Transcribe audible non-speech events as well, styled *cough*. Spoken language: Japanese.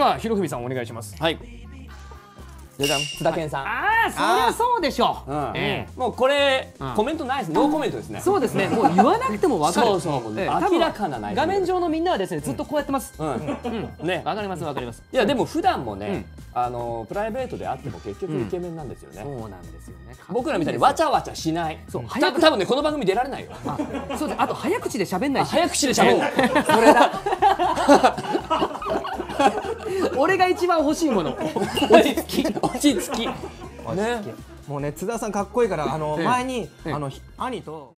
じゃあひろふみさんお願いします。はい。じゃじゃん。津田健さん、ああそりゃそうでしょう、うん。ええ。もうこれ、うん。コメントないです。ノーコメントですね。そうですね。もう言わなくても分かる。*laughs* そうそう。もうええ。多分明らかな内容。画面上のみんなはですねずっとこうやってます。うん。うん。ね。わかりますわかります。いやでも普段もね、あのプライベートであっても結局イケメンなんですよね、そうなんですよね。僕らみたいにわちゃわちゃしない。そう多分多分ねこの番組出られないよ。あそうです。あと早口で喋んないし。早口で喋んない。*laughs* それだ *laughs* 俺が一番欲しいもの。*laughs* 落ち着き。落ち着き。ね。もうね津田さんかっこいいからあのええ。前にええ。あのひ兄と